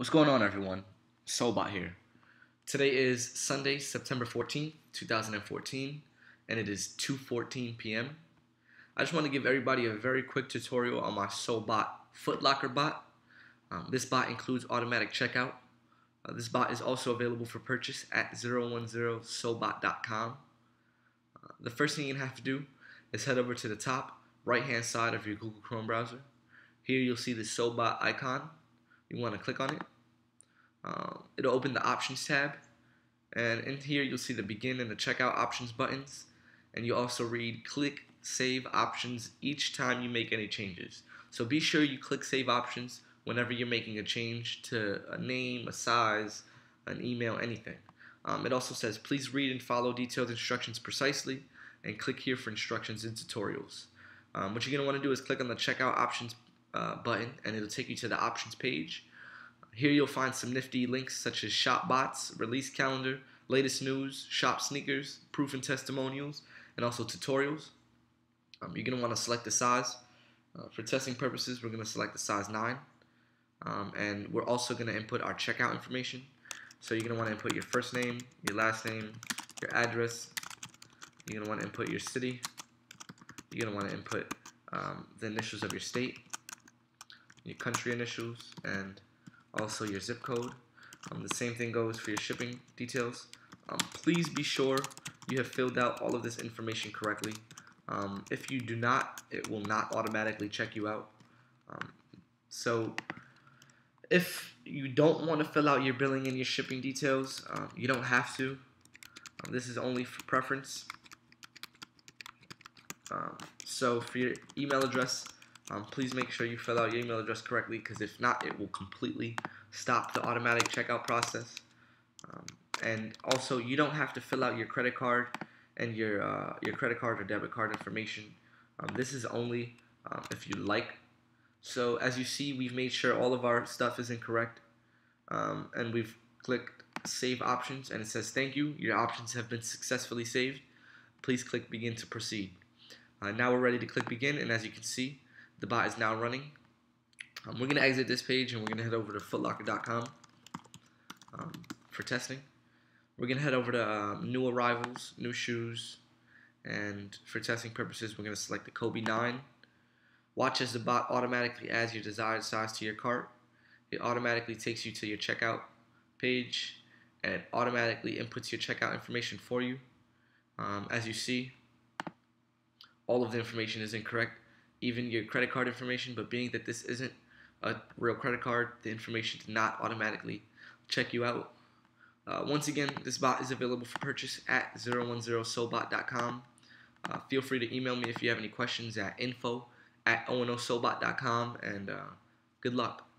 What's going on, everyone? SoleBot here. Today is Sunday, September 14th, 2014, and it is 2.14 p.m. I just want to give everybody a very quick tutorial on my SoleBot Footlocker bot. Um, this bot includes automatic checkout. Uh, this bot is also available for purchase at 010solebot.com. Uh, the first thing you have to do is head over to the top right hand side of your Google Chrome browser. Here you'll see the SoleBot icon. You want to click on it. Uh, it'll open the options tab and in here you'll see the begin and the checkout options buttons and you also read click save options each time you make any changes. So be sure you click save options whenever you're making a change to a name, a size, an email, anything. Um, it also says please read and follow detailed instructions precisely and click here for instructions and tutorials. Um, what you're going to want to do is click on the checkout options uh, button and it'll take you to the options page. Here you'll find some nifty links such as shop bots, release calendar, latest news, shop sneakers, proof and testimonials, and also tutorials. Um, you're going to want to select the size. Uh, for testing purposes, we're going to select the size 9. Um, and we're also going to input our checkout information. So you're going to want to input your first name, your last name, your address. You're going to want to input your city. You're going to want to input um, the initials of your state, your country initials, and also your zip code. Um, the same thing goes for your shipping details. Um, please be sure you have filled out all of this information correctly. Um, if you do not, it will not automatically check you out. Um, so if you don't want to fill out your billing and your shipping details, uh, you don't have to. Um, this is only for preference. Um, so for your email address, um, please make sure you fill out your email address correctly because if not, it will completely stop the automatic checkout process. Um, and also, you don't have to fill out your credit card and your uh, your credit card or debit card information. Um, this is only um, if you like. So as you see, we've made sure all of our stuff is incorrect, um, and we've clicked Save Options, and it says Thank you. Your options have been successfully saved. Please click Begin to proceed. Uh, now we're ready to click Begin, and as you can see, the bot is now running. Um, we're going to exit this page and we're going to head over to footlocker.com um, for testing. We're going to head over to um, new arrivals, new shoes, and for testing purposes, we're going to select the Kobe 9. Watch as the bot automatically adds your desired size to your cart. It automatically takes you to your checkout page and it automatically inputs your checkout information for you. Um, as you see, all of the information is incorrect even your credit card information, but being that this isn't a real credit card, the information did not automatically check you out. Uh, once again, this bot is available for purchase at 010solebot.com. Uh, feel free to email me if you have any questions at info at 010solebot.com, and uh, good luck.